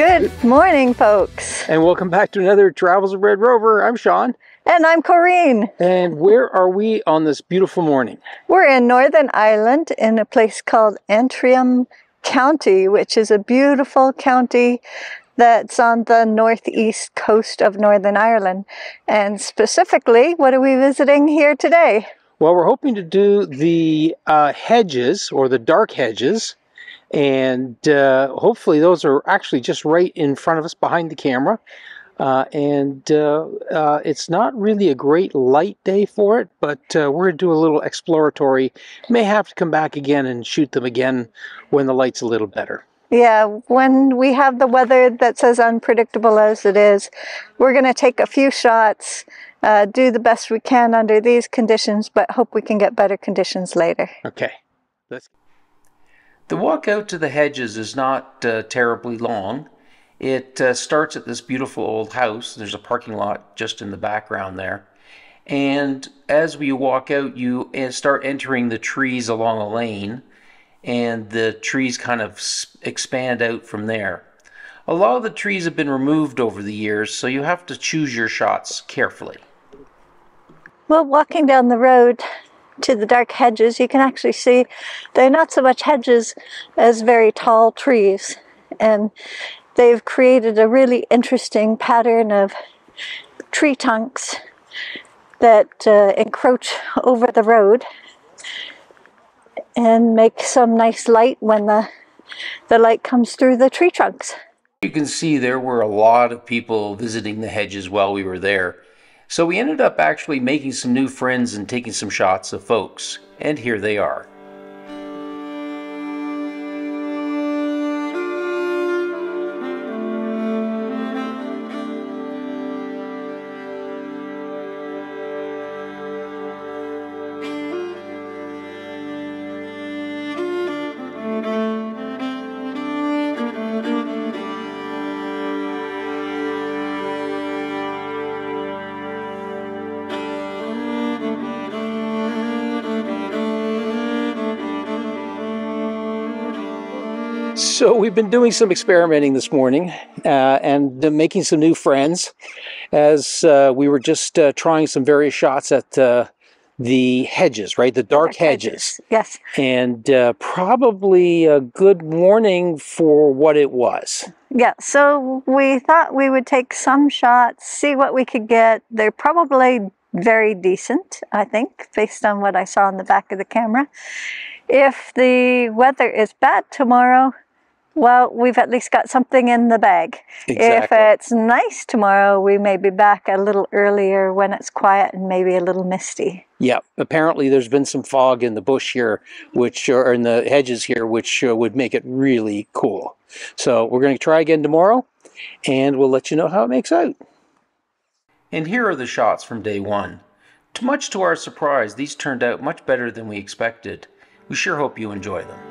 Good morning, folks. And welcome back to another Travels of Red Rover. I'm Shawn. And I'm Corinne. And where are we on this beautiful morning? We're in Northern Ireland in a place called Antrim County, which is a beautiful county that's on the northeast coast of Northern Ireland. And specifically, what are we visiting here today? Well, we're hoping to do the uh, hedges or the dark hedges and uh, hopefully those are actually just right in front of us behind the camera. Uh, and uh, uh it's not really a great light day for it, but uh, we're going to do a little exploratory. May have to come back again and shoot them again when the light's a little better. Yeah, when we have the weather that's as unpredictable as it is, we're going to take a few shots, uh, do the best we can under these conditions, but hope we can get better conditions later. Okay, let's. The walk out to the hedges is not uh, terribly long. It uh, starts at this beautiful old house. There's a parking lot just in the background there. And as we walk out, you uh, start entering the trees along a lane, and the trees kind of expand out from there. A lot of the trees have been removed over the years, so you have to choose your shots carefully. Well, walking down the road, to the dark hedges, you can actually see they're not so much hedges as very tall trees. And they've created a really interesting pattern of tree trunks that uh, encroach over the road and make some nice light when the, the light comes through the tree trunks. You can see there were a lot of people visiting the hedges while we were there. So we ended up actually making some new friends and taking some shots of folks. And here they are. So we've been doing some experimenting this morning uh, and uh, making some new friends as uh, we were just uh, trying some various shots at uh, the hedges, right? The dark, dark hedges. hedges. Yes. And uh, probably a good warning for what it was. Yeah, so we thought we would take some shots, see what we could get. They're probably very decent, I think, based on what I saw in the back of the camera. If the weather is bad tomorrow, well, we've at least got something in the bag. Exactly. If it's nice tomorrow, we may be back a little earlier when it's quiet and maybe a little misty. Yeah, apparently there's been some fog in the bush here, which or in the hedges here, which uh, would make it really cool. So we're going to try again tomorrow, and we'll let you know how it makes out. And here are the shots from day one. To much to our surprise, these turned out much better than we expected. We sure hope you enjoy them.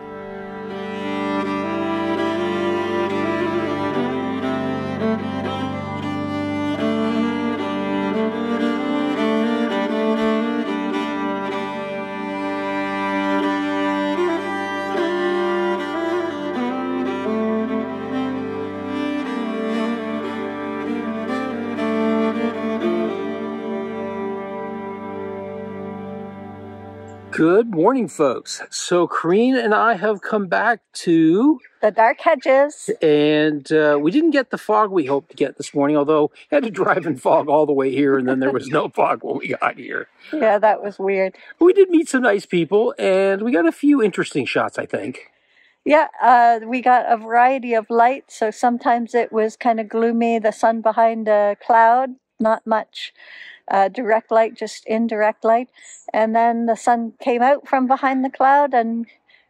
Good morning, folks. So, Corinne and I have come back to the dark hedges, and uh, we didn't get the fog we hoped to get this morning. Although I had to drive in fog all the way here, and then there was no fog when we got here. Yeah, that was weird. We did meet some nice people, and we got a few interesting shots. I think. Yeah, uh, we got a variety of light. So sometimes it was kind of gloomy, the sun behind a cloud, not much uh, direct light, just indirect light. And then the sun came out from behind the cloud, and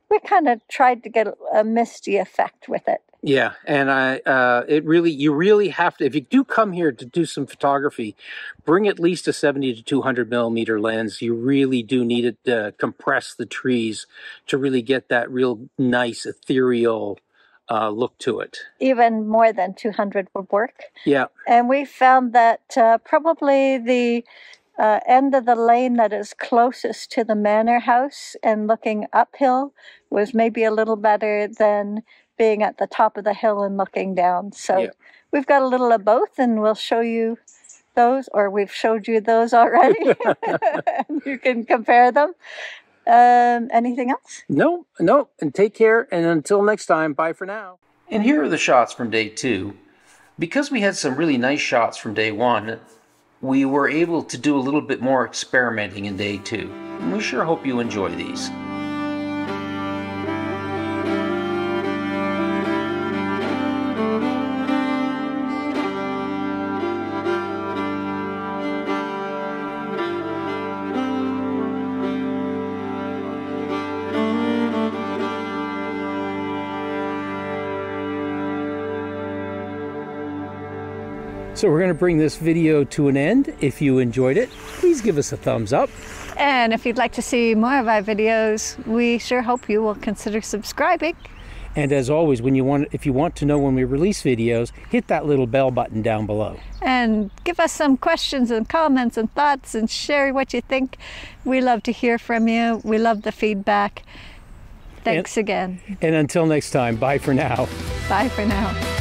we kind of tried to get a misty effect with it. Yeah, and I, uh, it really, you really have to, if you do come here to do some photography, bring at least a 70 to 200 millimeter lens. You really do need it to compress the trees to really get that real nice ethereal uh, look to it. Even more than 200 would work. Yeah. And we found that uh, probably the uh, end of the lane that is closest to the manor house and looking uphill was maybe a little better than being at the top of the hill and looking down. So Yeah. we've got a little of both, and we'll show you those, or we've showed you those already. you can compare them. Um, anything else? No, no, and take care. And until next time, bye for now. And here are the shots from day two. Because we had some really nice shots from day one, we were able to do a little bit more experimenting in day two. And we sure hope you enjoy these. So we're going to bring this video to an end. If you enjoyed it, please give us a thumbs up. And if you'd like to see more of our videos, we sure hope you will consider subscribing. And as always, when you want, if you want to know when we release videos, hit that little bell button down below. And give us some questions and comments and thoughts and share what you think. We love to hear from you. We love the feedback. Thanks again. And until next time, bye for now. Bye for now.